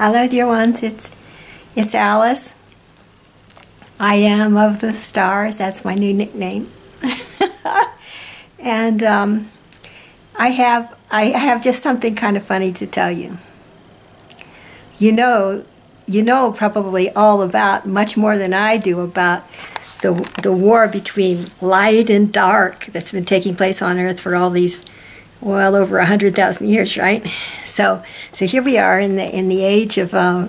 Hello, dear ones. It's it's Alice. I am of the stars. That's my new nickname. and um, I have I have just something kind of funny to tell you. You know, you know probably all about much more than I do about the the war between light and dark that's been taking place on Earth for all these well over a hundred thousand years, right? So, so here we are in the in the age of uh,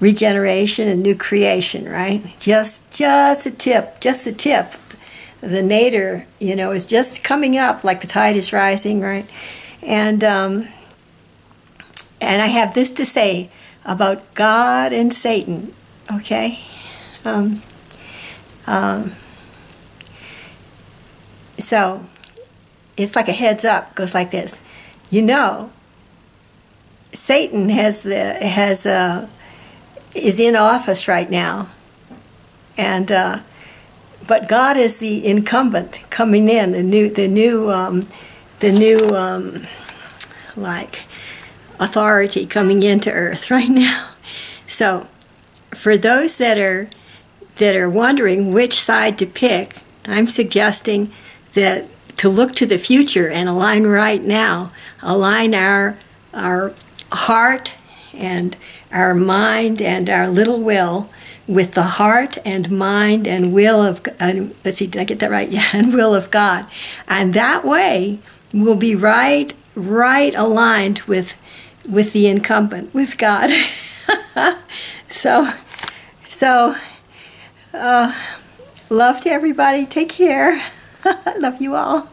regeneration and new creation, right? Just just a tip, just a tip. The nadir, you know, is just coming up like the tide is rising, right? And um, and I have this to say about God and Satan, okay? Um, um, so it's like a heads up goes like this. You know satan has the has uh, is in office right now. And uh, but god is the incumbent coming in the new the new um, the new um, like authority coming into earth right now. So for those that are that are wondering which side to pick i'm suggesting that to look to the future and align right now, align our our heart and our mind and our little will with the heart and mind and will of let's see did I get that right? Yeah and will of God. And that way we'll be right right aligned with with the incumbent with God. So so uh, love to everybody. Take care love you all